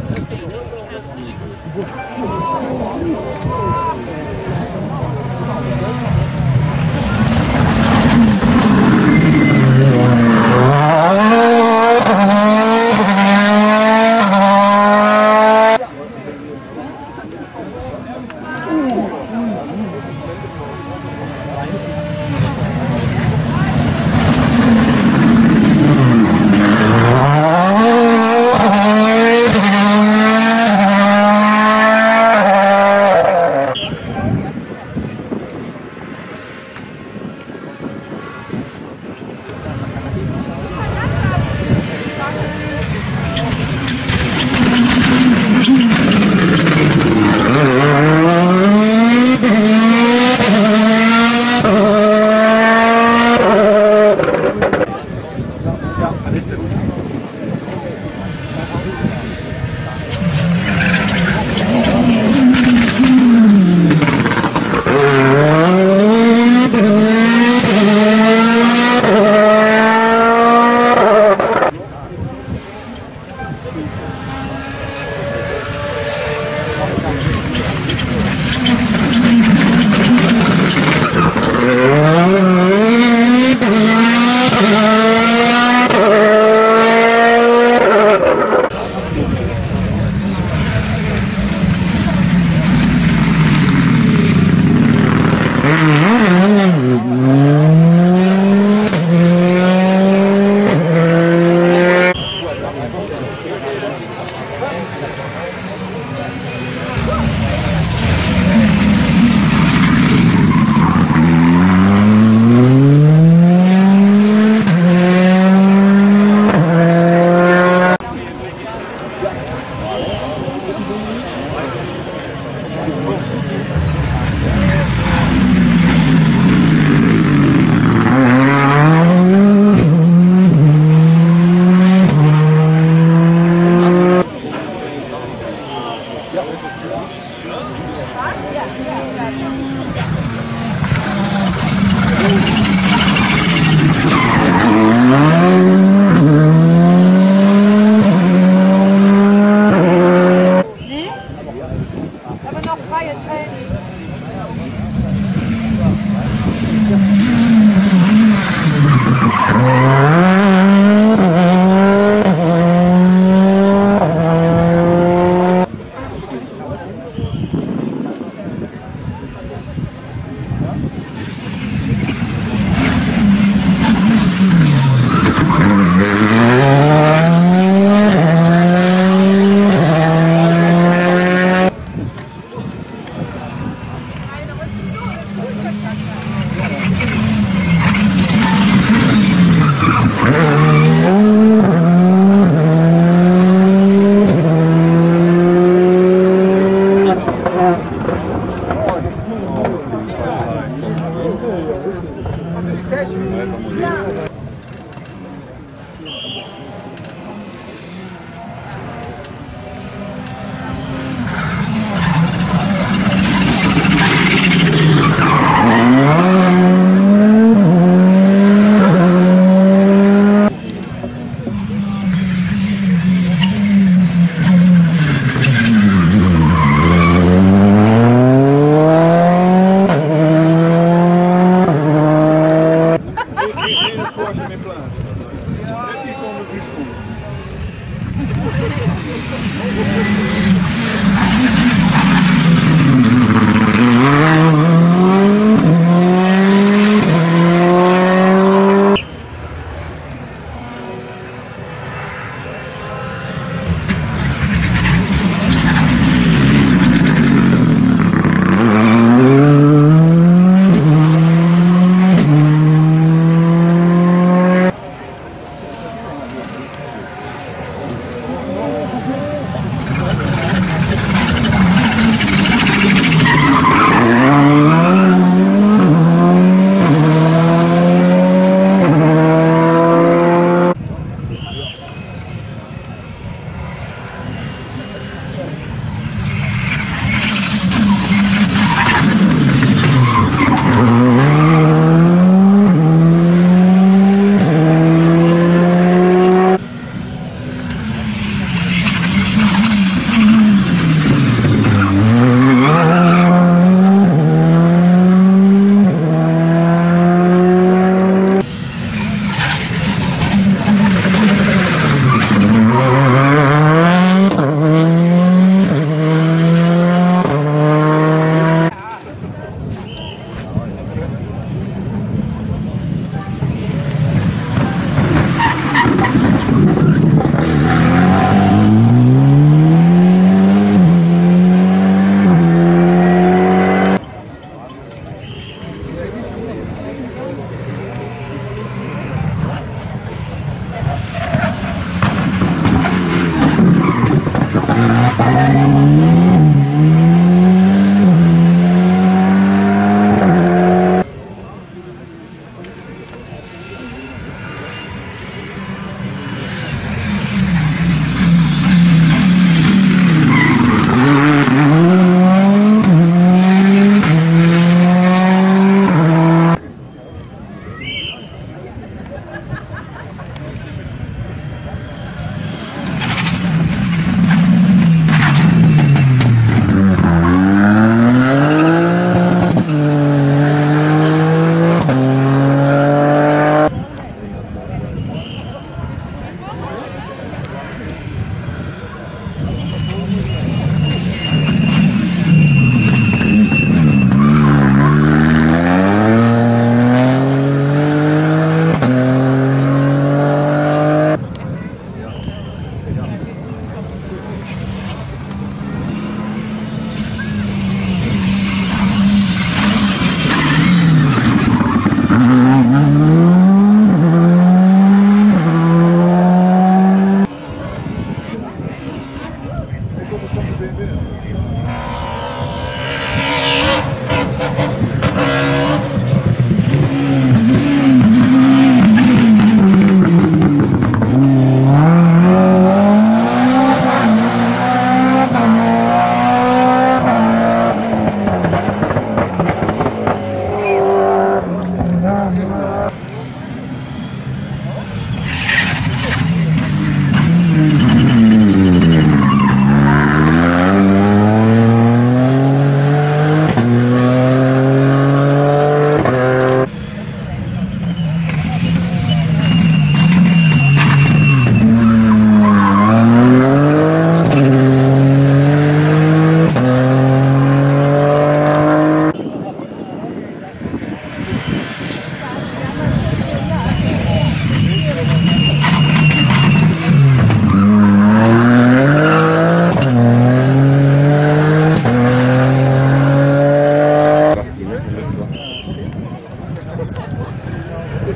Thank you.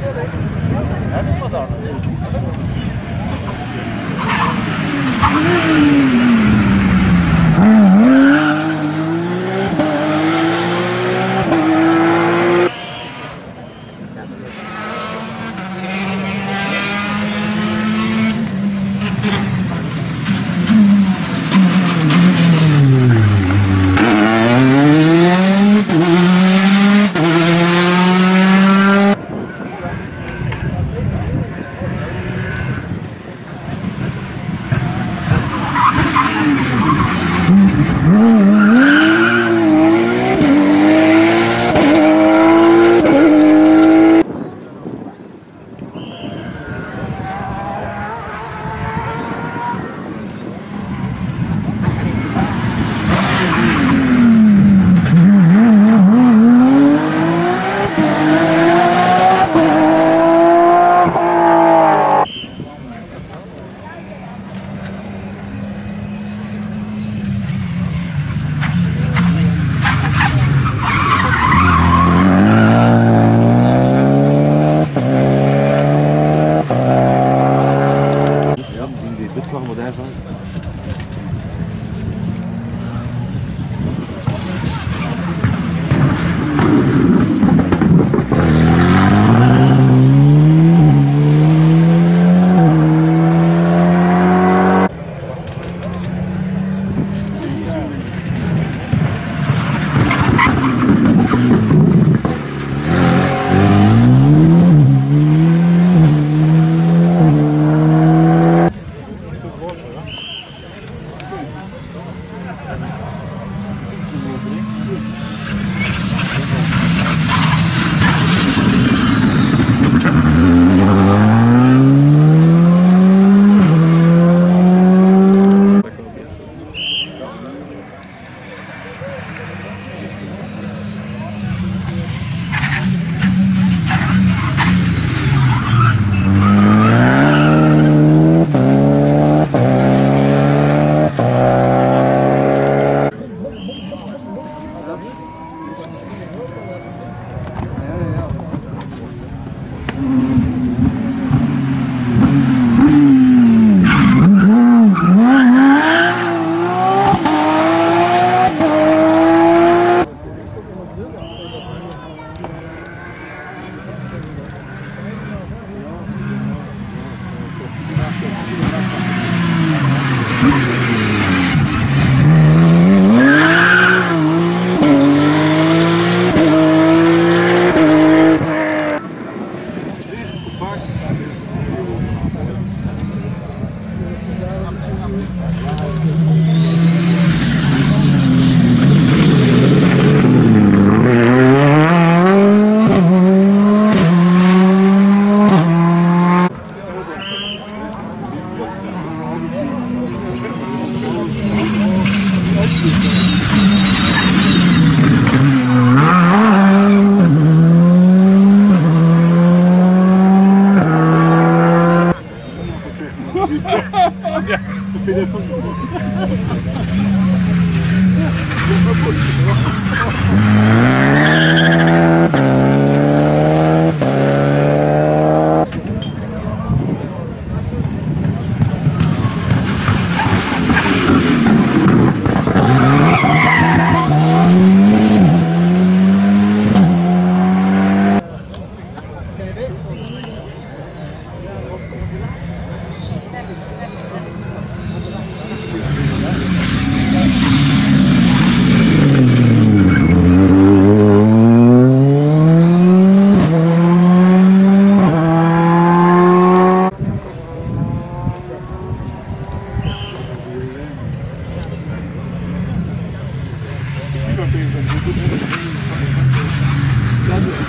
Ja, die,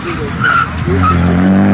水道。